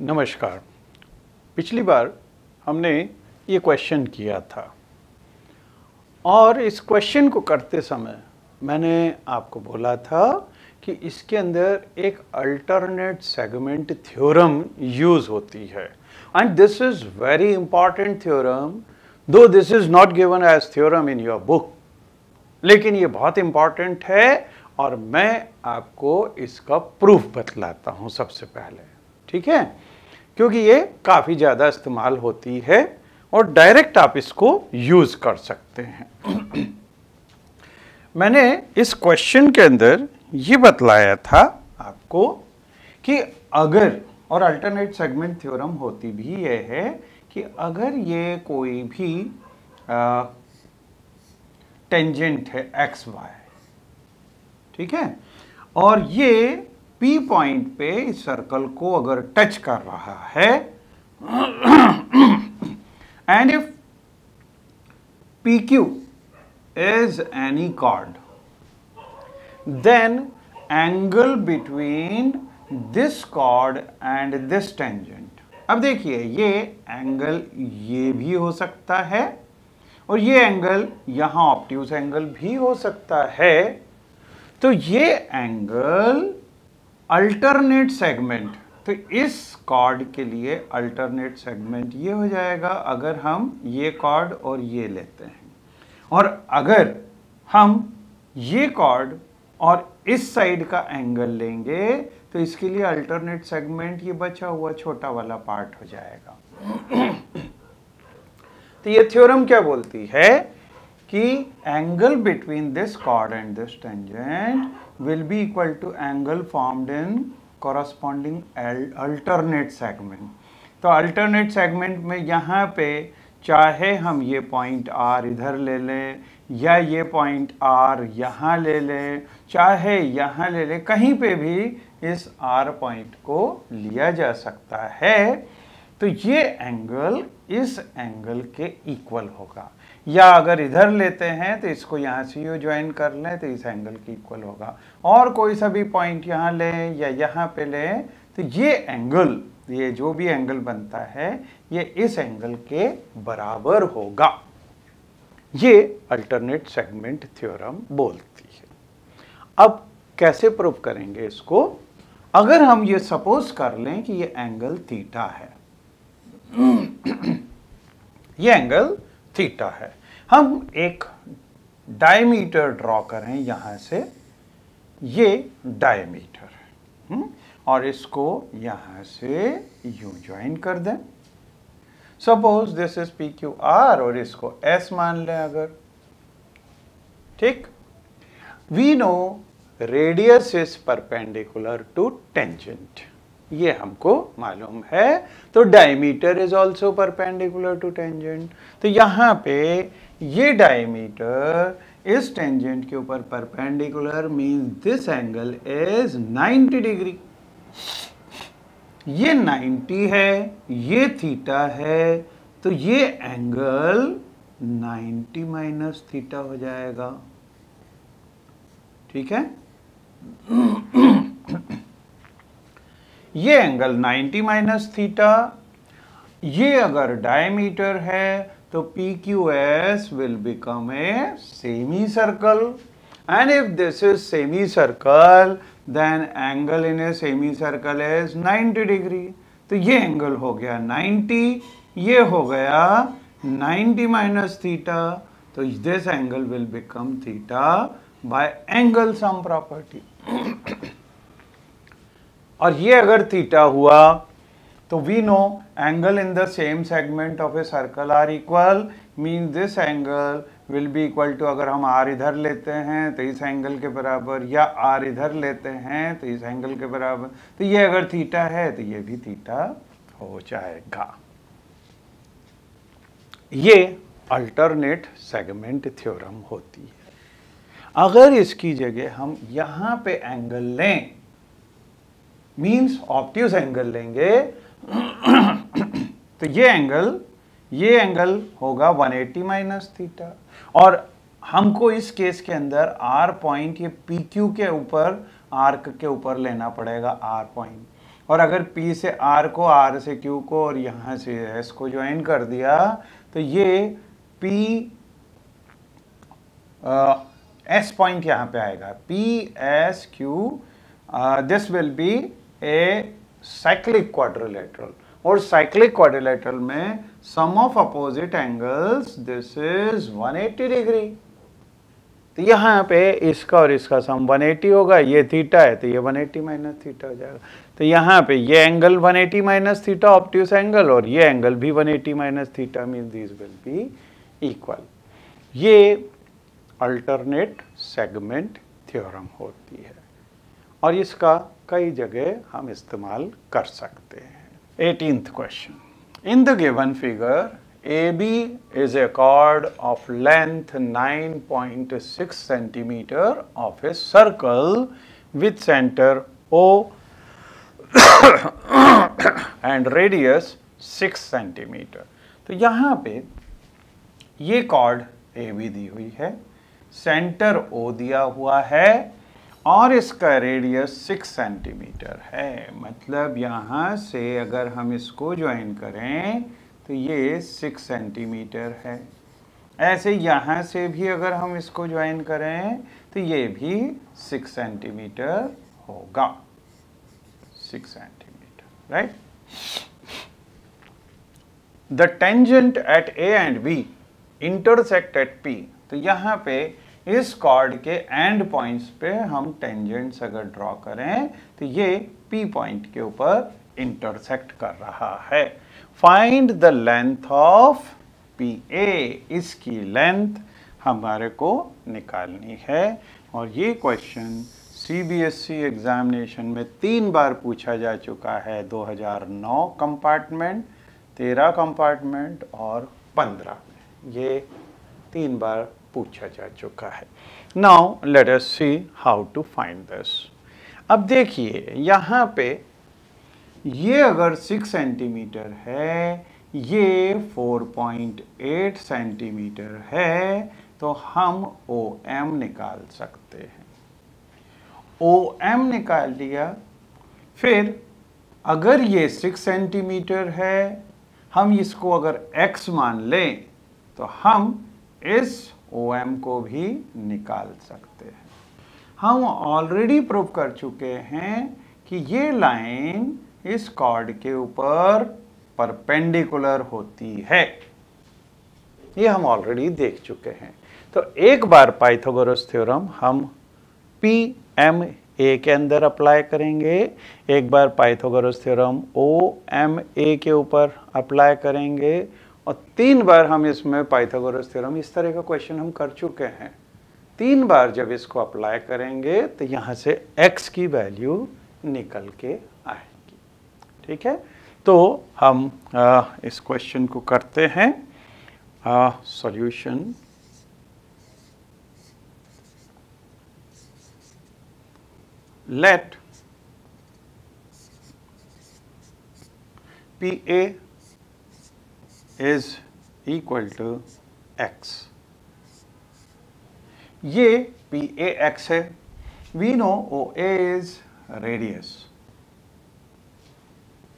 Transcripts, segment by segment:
नमस्कार। पिछली बार हमने ये क्वेश्चन किया था। और इस क्वेश्चन को करते समय मैंने आपको बोला था कि इसके अंदर एक अल्टरनेट सेगमेंट थ्योरम यूज़ होती है। And this is very important theorem though this is not given as theorem in your book लेकिन ये बहुत इंपॉर्टेंट है और मैं आपको इसका प्रूफ बतलाता हूँ सबसे पहले। ठीक है? क्योंकि ये काफ़ी ज़्यादा इस्तेमाल होती है और डायरेक्ट आप इसको यूज़ कर सकते हैं। मैंने इस क्वेश्चन के अंदर ये बतलाया था आपको कि अगर, और अल्टरनेट सेगमेंट थ्योरम होती भी ये है कि अगर ये कोई भी टेंजेंट है एक्स वाई ठीक है? और ये P पॉइंट पे इस सर्कल को अगर टच कर रहा है and if P Q is any chord then angle between this chord and this tangent अब देखिए, ये एंगल ये भी हो सकता है, और ये एंगल यहाँ ऑप्टिव एंगल भी हो सकता है। तो ये एंगल अल्टरनेट सेगमेंट तो इस कॉर्ड के लिए अल्टरनेट सेगमेंट ये हो जाएगा अगर हम ये कॉर्ड और ये लेते हैं। और अगर हम ये कॉर्ड और इस साइड का एंगल लेंगे तो इसके लिए अल्टरनेट सेगमेंट ये बचा हुआ छोटा वाला पार्ट हो जाएगा। तो ये थ्योरम क्या बोलती है? कि angle between this chord and this tangent will be equal to angle formed in corresponding alternate segment. तो अल्टरनेट सेगमेंट में यहाँ पे चाहे हम ये पॉइंट आर इधर ले लें, या ये पॉइंट आर यहाँ ले लें, चाहे यहाँ ले लें, कहीं पे भी इस आर पॉइंट को लिया जा सकता है। तो ये एंगल इस एंगल के इक्वल होगा। या अगर इधर लेते हैं तो इसको यहाँ से यू ज्वाइन कर लें तो इस एंगल की इक्वल होगा। और कोई सा भी पॉइंट यहाँ लें या यहाँ पे लें तो ये एंगल ये जो भी एंगल बनता है, ये इस एंगल के बराबर होगा। ये अल्टरनेट सेगमेंट थ्योरम बोलती है। अब कैसे प्रूव करेंगे इसको? अगर हम ये सपोज़ कर लें कि ये एंगल थीटा है। ये एंगल थीटा है। हम एक डायमीटर ड्रॉ करें यहाँ से। ये डायमीटर है। हम्म? और इसको यहाँ से यू ज्वाइन कर दें। Suppose this is P Q R और इसको एस मान लें अगर। ठीक? We know radius is perpendicular to tangent ये हमको मालूम है। तो diameter is also perpendicular to tangent तो यहाँ पे ये डायमीटर इस टेंजेंट के ऊपर perpendicular means this angle is 90 degree ये 90 है, ये थीटा है तो ये एंगल 90 माइनस थीटा हो जाएगा। ठीक है? ये एंगल 90 माइनस थीटा ये अगर डायमीटर है तो P Q S will become a semi circle and if this is semi circle then angle in a semi circle is 90 degree तो ये एंगल हो गया 90 ये हो गया 90 माइनस थीटा तो this angle will become theta by angle sum property और ये अगर थीटा हुआ तो we know angle in the same segment of a circle are equal mean this angle will be equal to अगर हम are इधर लेते हैं तो इस एंगल के बराबर, या आर इधर लेते हैं तो इस एंगल के बराबर तो ये अगर थीटा है तो ये भी थीटा हो जाएगा। ये अल्टरनेट सेगमेंट थ्योरम होती है। अगर इसकी जगह हम यहाँ पे एंगल लें मींस ऑप्टिव एंगल लेंगे। तो ये एंगल ये एंगल होगा 180 एट्टी माइनस थीटा और हमको इस केस के अंदर आर पॉइंट ये पी क्यू के ऊपर आर्क के ऊपर लेना पड़ेगा आर पॉइंट और अगर P से R को, R से Q को और यहाँ से S को ज्वाइन कर दिया तो ये P एस पॉइंट यहाँ पे आएगा। P S Q this will be a cyclic quadrilateral और साइक्लिक क्वाड्रिलेटरल में sum of opposite angles this is 180 degree तो यहाँ पे इसका और इसका सम 180 होगा, ये थीटा है तो ये 180 माइनस थीटा हो जाएगा। तो यहाँ पे ये angle 180 minus theta obtuse angle और ये एंगल भी 180 minus theta mean this will be equal ये अल्टरनेट सेगमेंट थ्योरम होती है। और इसका कई जगह हम इस्तेमाल कर सकते हैं। Eighteenth question in the given figure A B is a chord of length 9.6 centimetre of a circle with centre O and radius six centimetre तो यहाँ पे ये कॉर्ड ए बी दी हुई है सेंटर ओ दिया हुआ है और इसका रेडियस सिक्स सेंटीमीटर है। मतलब यहाँ से अगर हम इसको ज्वाइन करें तो ये सिक्स सेंटीमीटर है। ऐसे यहाँ से भी अगर हम इसको ज्वाइन करें तो ये भी सिक्स सेंटीमीटर होगा। Six centimetre right the tangent at A and B intersect at P तो यहाँ पे इस कॉर्ड के एंड पॉइंट्स पे हम टेंजेंट्स अगर ड्रॉ करें तो ये पी पॉइंट के ऊपर इंटरसेक्ट कर रहा है। Find the length of P A इसकी लेंथ हमारे को निकालनी है। और ये क्वेश्चन सीबीएसई एग्जामिनेशन में तीन बार पूछा जा चुका है 2009 कंपार्टमेंट 13 कंपार्टमेंट और 15 में ये तीन बार पूछा जा चुका है। Now let us see how to find this अब देखिए, यहाँ पे ये अगर सिक्स सेंटीमीटर है, ये फोर पॉइंट एट सेंटीमीटर है तो हम ओ एम निकाल सकते हैं। ओ एम निकाल लिया फिर अगर ये सिक्स सेंटीमीटर है, हम इसको अगर एक्स मान लें तो हम इस ओ एम को भी निकाल सकते हैं। हम ऑलरेडी प्रूव कर चुके हैं कि ये लाइन इस कॉर्ड के ऊपर परपेंडिकुलर होती है। ये हम ऑलरेडी देख चुके हैं। तो एक बार पाइथागोरस थ्योरम हम पी एम ए के अंदर अप्लाई करेंगे। एक बार Pythagoras theorem O M A के ऊपर अप्लाई करेंगे। और तीन बार हम इसमें पाइथागोरस थ्योरम इस तरह का क्वेश्चन हम कर चुके हैं। तीन बार जब इसको अप्लाई करेंगे तो यहाँ से x की वैल्यू निकल के आएगी। ठीक है? तो हम आ, इस क्वेश्चन को करते हैं। Solution let P A is equal to x. ये PAX है. We know OA is radius.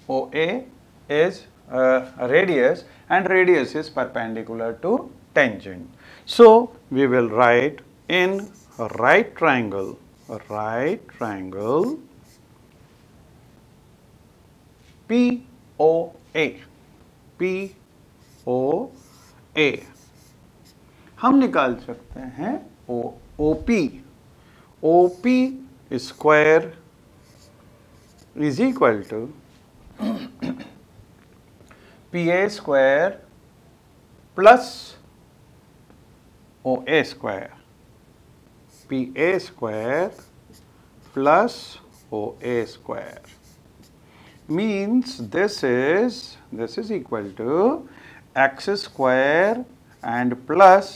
OA is uh, radius and radius is perpendicular to tangent. So, we will write in right triangle, right triangle POA, P POA. हम निकाल सकते हैं O O P O P square is equal to P A square plus O A square P A square plus O A square means this is this is equal to X square and plus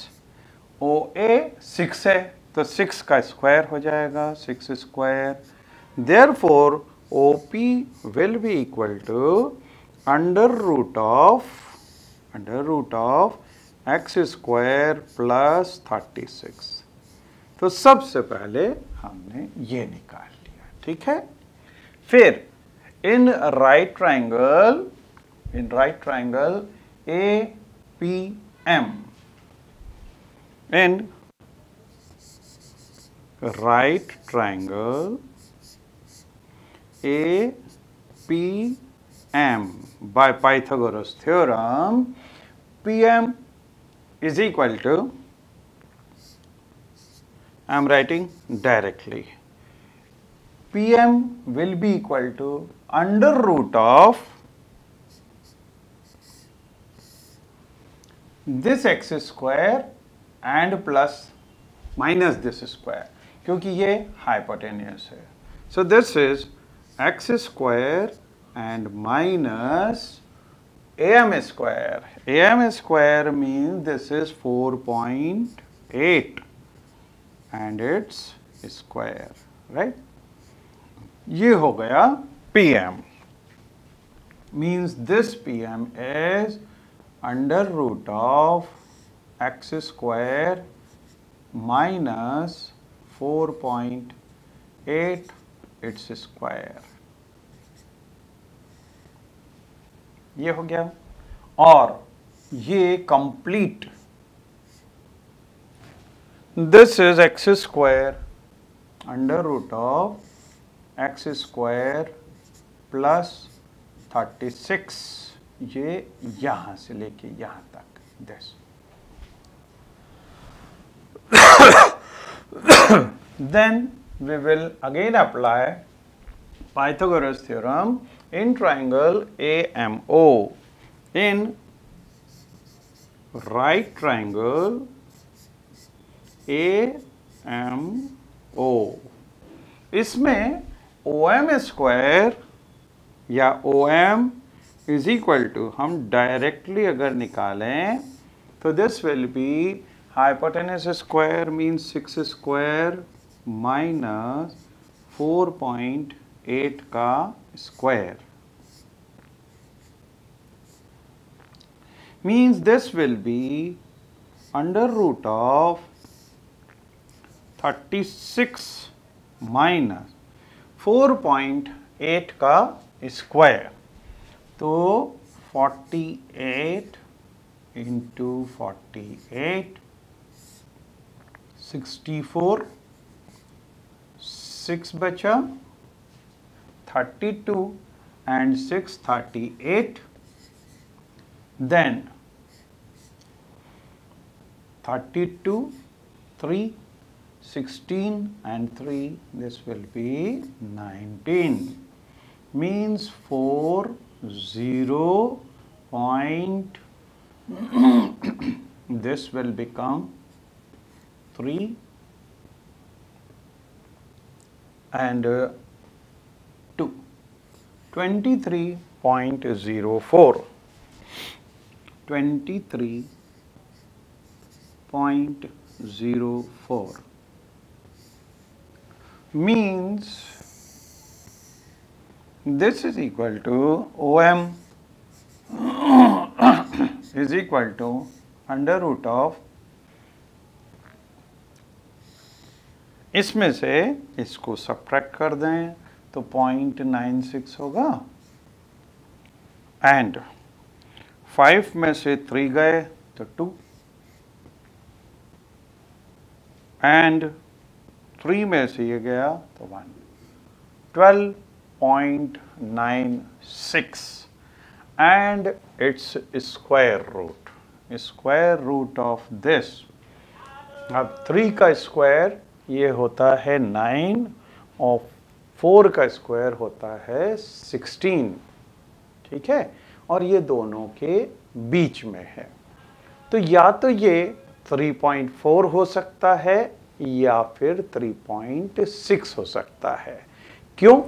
O A six है तो six का square हो जाएगा six square therefore O P will be equal to under root of under root of X square plus thirty six तो सबसे पहले हमने ये निकाल लिया, ठीक है? फिर in right triangle in right triangle APM, and right triangle APM by Pythagoras theorem, PM is equal to, I am writing directly, PM will be equal to under root of this x square and plus minus this square क्योंकि ये hypotenuse है. So this is x square and minus am square. am square means this is 4.8 and it's square, right? ये हो गया PM. Means this PM is under root of x square minus 4.8 its square. ये हो गया और ये complete this is x square under root of x square plus thirty six ये यहाँ से लेके यहाँ तक, दस। Then we will again apply Pythagoras theorem in triangle A M O in right triangle A M O इसमें O M square या O M is equal to हम डायरेक्टली अगर निकालें तो this will be hypotenuse square means six square minus four point eight का square means this will be under root of thirty six minus four point eight का square तो 48 into 48 64 6 बचा 32 and 6 38 then 32 3 16 and 3 this will be 19 means 4 0 point this will become 3 and uh, 2 23.04 23.04 means this is equal to OM is equal to under root of इसमें से इसको subtract कर दें तो point nine six होगा। And five में से three गए तो टू एंड थ्री में से ये गया तो one twelve point nine six and its square root square root of this अब थ्री का स्क्वायर ये होता है नाइन और फोर का स्क्वायर होता है सिक्सटीन ठीक है? और ये दोनों के बीच में है। तो या तो ये 3.4 हो सकता है या फिर 3.6 हो सकता है। क्यों?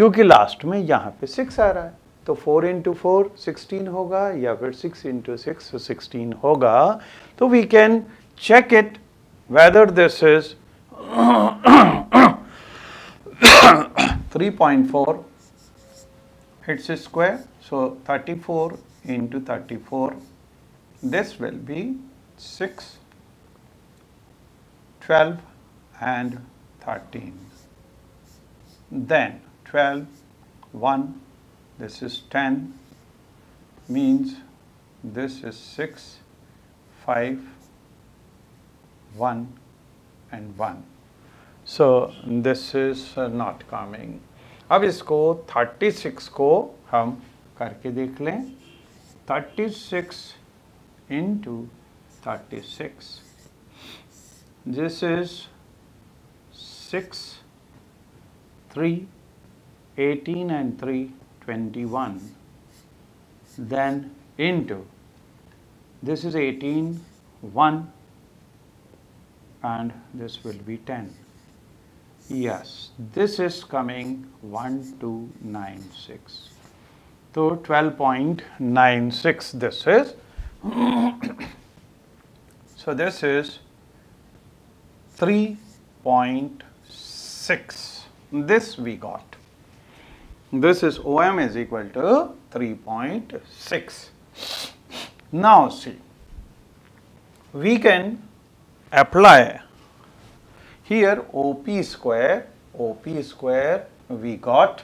क्योंकि लास्ट में यहाँ पे सिक्स आ रहा है। तो फोर इंटू फोर सिक्सटीन होगा या फिर सिक्स इंटू सिक्स सिक्सटीन होगा। तो we can check it whether this is 3.4 hits square, so 34 into 34 this will be 6 12 and 13 then 12 1, this is 10, means this is 6, 5, 1 and 1. So this is uh, not coming. अब इसको 36 को हम करके देख लें 36 into 36 this is 6 3 18 and 3 21 then into this is 18 1 and this will be 10 Yes, this is coming 1296. So 12.96 this is. so this is 3.6. This we got. This is OM is equal to 3.6. Now see, we can apply here OP square, OP square we got,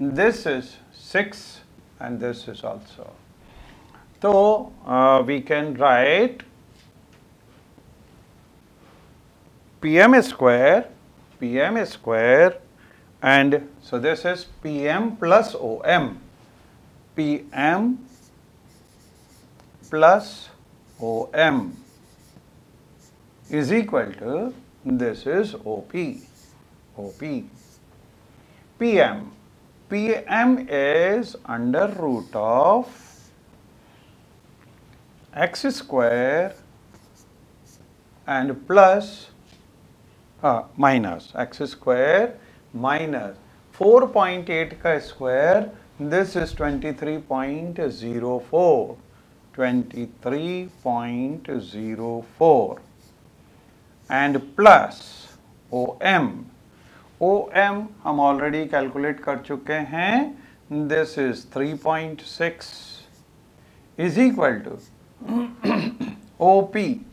this is 6 and this is also. So uh, we can write PM square, PM square and so this is PM plus OM, PM plus OM is equal to this is OP. OP. PM. PM is under root of x square and plus uh, minus x square minus 4.8 ka square, this is 23.04 23.04 and plus O M O M हम already calculate कर चुके हैं. This is 3.6 is equal to OP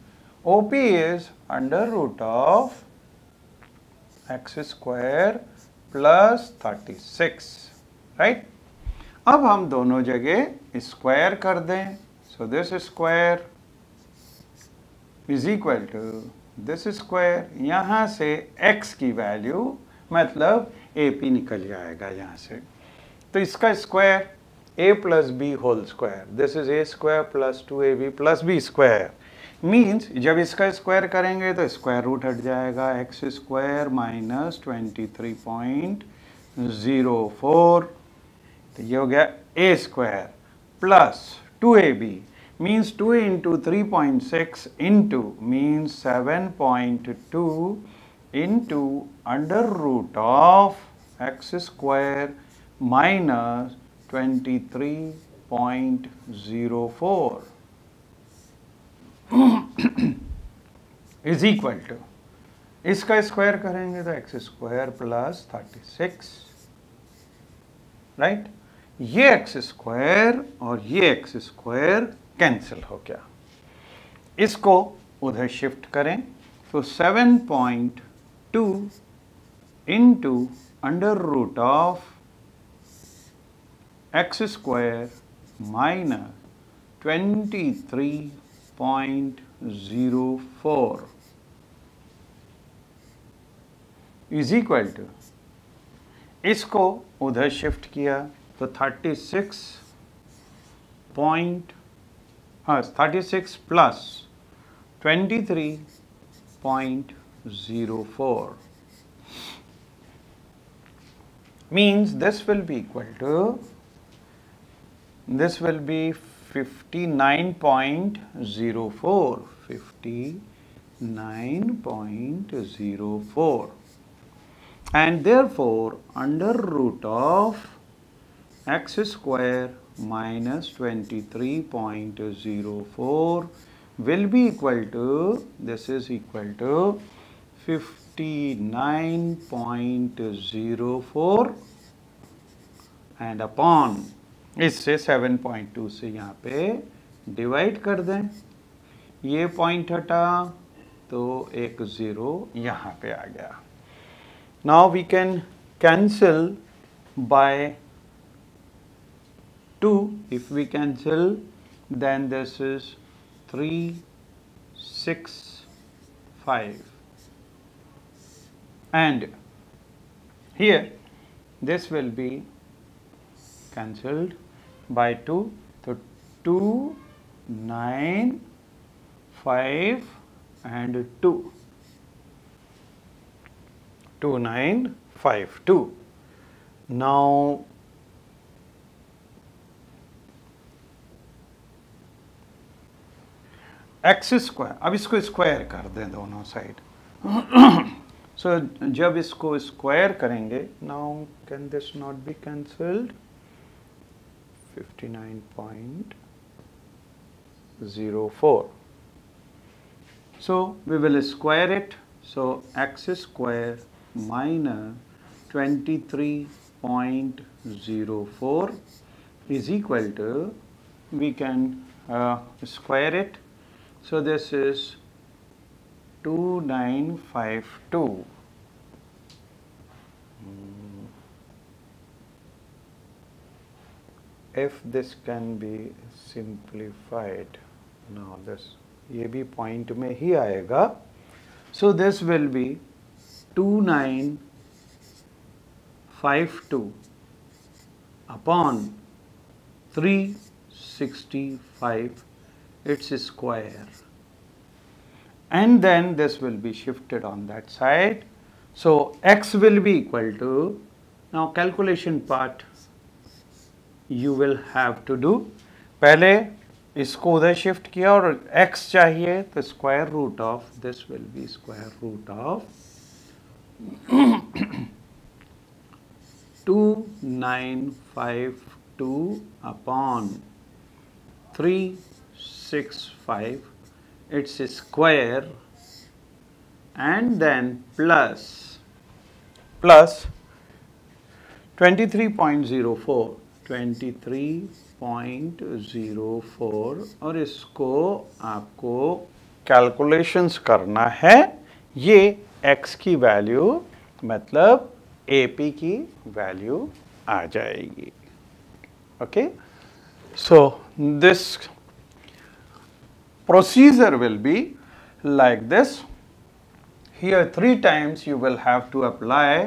OP is under root of X square plus 36 right अब हम दोनों जगह square कर दें। So this square is equal to this square यहाँ से x की वैल्यू मतलब ए पी निकल जाएगा यहाँ से। तो इसका square A plus B whole square this is A square plus two A B plus B square means जब इसका स्क्वायर करेंगे तो स्क्वायर रूट हट जाएगा X square minus twenty three point zero four तो ये हो गया A square plus two A B means 2 into 3.6 into, means 7.2 into under root of x square minus 23.04 is equal to इसका square करेंगे तो X square plus thirty six right ये x square और ये एक्स स्क्वायर कैंसिल हो गया। इसको उधर शिफ्ट करें तो 7.2 point two into under root of X square minus twenty three 0.04 is equal to इसको उधर शिफ्ट किया तो 36 six point thirty six plus twenty three point zero four means this will be equal to this will be 59.04 59.04 and therefore under root of x square minus 23.04 will be equal to this is equal to 59.04 and upon इससे 7.2 से यहाँ पे divide कर दें। ये point हटा तो एक ज़ीरो यहाँ पे आ गया। Now we can cancel by two if we cancel then this is three six five and here this will be cancelled by 2. So 2, 9, 5 and 2. 2, 9, 5, 2. Now X square अब इसको स्क्वायर कर दें दोनों साइड सो so, जब इसको square करेंगे now can this not be cancelled 59.04 so we will square it so x square minus 23.04 is equal to we can uh, square it so this is 2952. Hmm. If this can be simplified, now this ये भी point में ही आएगा so this will be 2952 upon 365 its square and then this will be shifted on that side. So x will be equal to, now calculation part you will have to do पहले इसको उधर shift किया और x चाहिए तो square root of this will be square root of two nine five two upon three 65 its square. And then plus plus 23.04 23.04 और इसको आपको कैलकुलेशंस करना है। ये एक्स की वैल्यू मतलब ए पी की वैल्यू आ जाएगी। Okay so this procedure will be like this here three times you will have to apply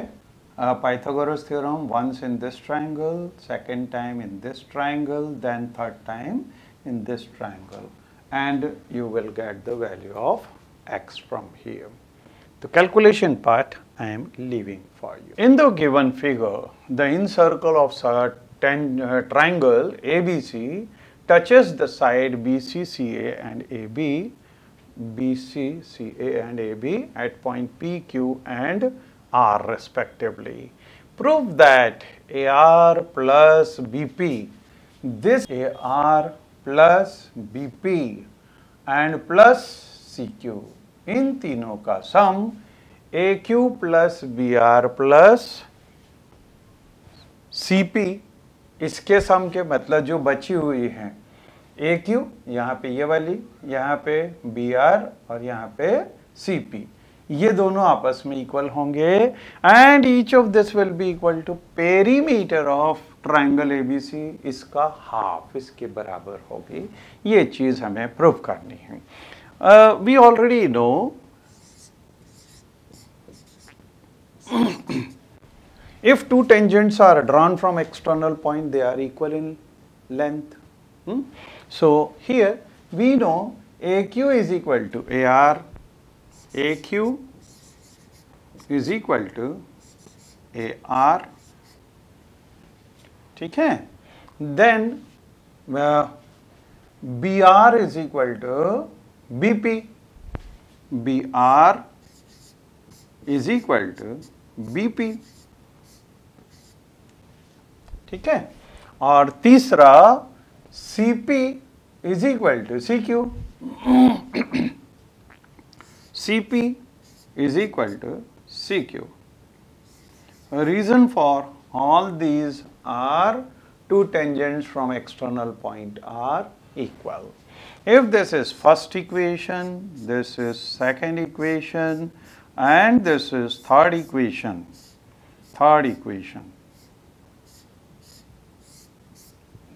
uh, Pythagoras theorem once in this triangle, second time in this triangle, then third time in this triangle and you will get the value of x from here. The calculation part I am leaving for you. In the given figure, the incircle of certain uh, triangle ABC touches the side BCCA and AB, BCCA and AB at point PQ and R respectively. Prove that AR plus BP, this AR plus BP and plus CQ, इन तीनों का sum AQ plus BR plus CP इसके sum के मतलब जो बची हुई हैं ए क्यू यहाँ पे ये वाली यहाँ पे बी आर और यहाँ पे सी पी ये दोनों आपस में इक्वल होंगे and each of this will be equal to perimeter of triangle ABC इसका हाफ़ इसके बराबर होगी। ये चीज़ हमें प्रूव करनी है। We already know if two tangents are drawn from external point they are equal in length so here we know A Q is equal to A R AQ is equal to AR, ठीक है then uh, BR is equal to BP, BR is equal to BP, ठीक है और तीसरा Cp is equal to Cq. Cp is equal to Cq. Reason for all these are two tangents from external point are equal. If this is first equation, this is second equation and this is third equation, third equation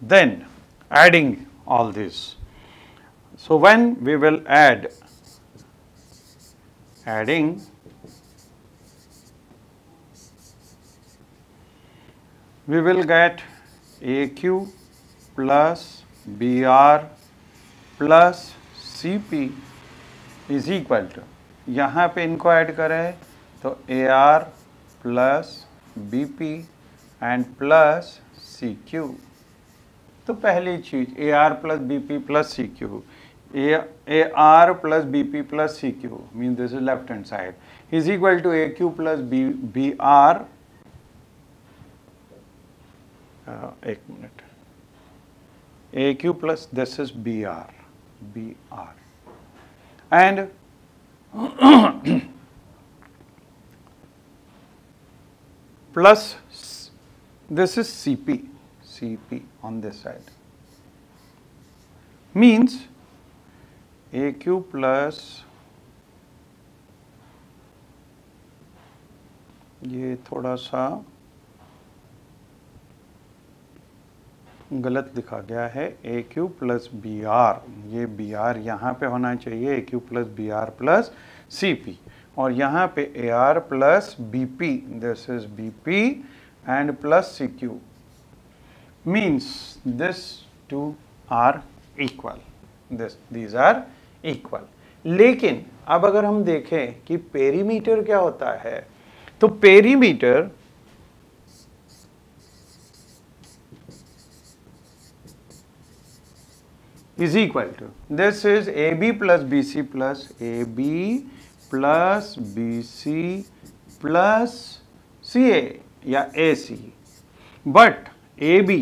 then adding all this. So when we will add adding. We will get aq plus br plus cp is equal to, यहाँ पे इनको add करें तो A R plus B P and plus C Q तो पहली चीज़ A R plus B P plus C Q A r plus b p plus c q mean this is left hand side is equal to a q plus b b r एक minute a q plus this is b r b r and plus this is CP. Cp on this side means AQ plus ये थोड़ा सा गलत लिखा गया है। A Q plus B R ये B R यहाँ पे होना चाहिए। A Q plus B R plus C P और यहाँ पे A R plus B P this is B P and plus C Q means this two are equal. This, these are equal लेकिन, अब अगर हम देखें कि पेरीमीटर क्या होता है तो perimeter is equal to this is A B plus B C plus A B plus B C plus C A या A C but A B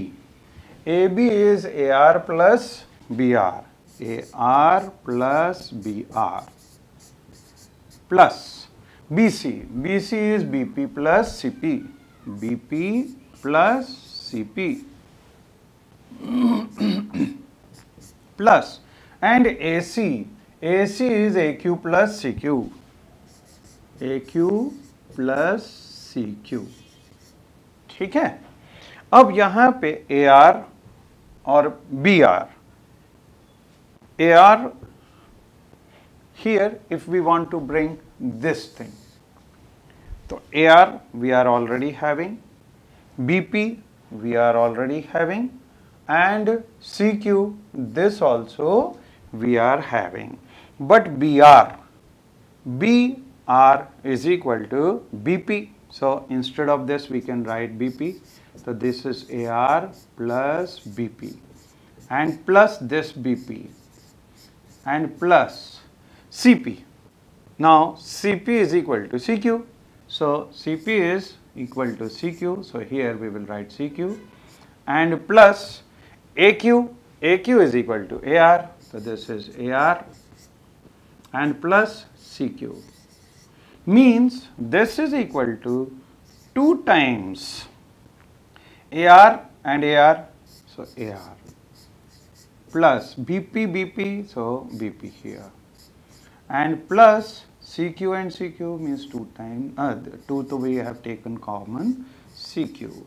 A B is A R plus B R A R plus B R plus B C B C is B P plus C P B P plus C P plus and A C A C is A Q plus C Q A Q plus C Q ठीक है? अब यहाँ पे A R और B R AR here if we want to bring this thing. So AR we are already having, BP we are already having and CQ this also we are having. But BR, BR is equal to BP. So instead of this we can write BP. So this is AR plus BP and plus this BP and plus CP. Now CP is equal to CQ. So CP is equal to CQ. So here we will write CQ and plus AQ. AQ is equal to AR. So this is AR and plus CQ means this is equal to 2 times AR and AR, so AR plus BP, BP, so BP here and plus CQ and CQ means 2 times, uh, 2 to we have taken common CQ,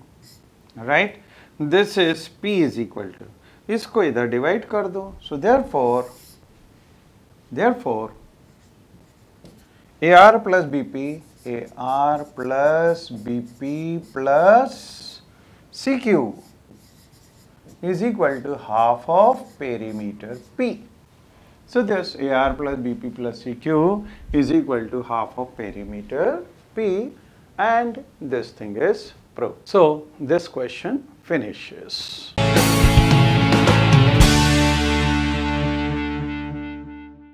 right. This is P is equal to, इसको इधर divide कर दो, so therefore, therefore AR plus BP, AR plus BP plus CQ is equal to half of perimeter P. So this AR plus BP plus CQ is equal to half of perimeter P and this thing is proved. So this question finishes.